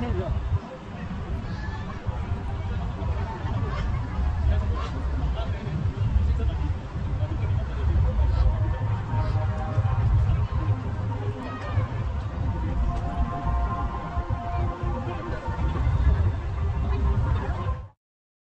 schnell, ja.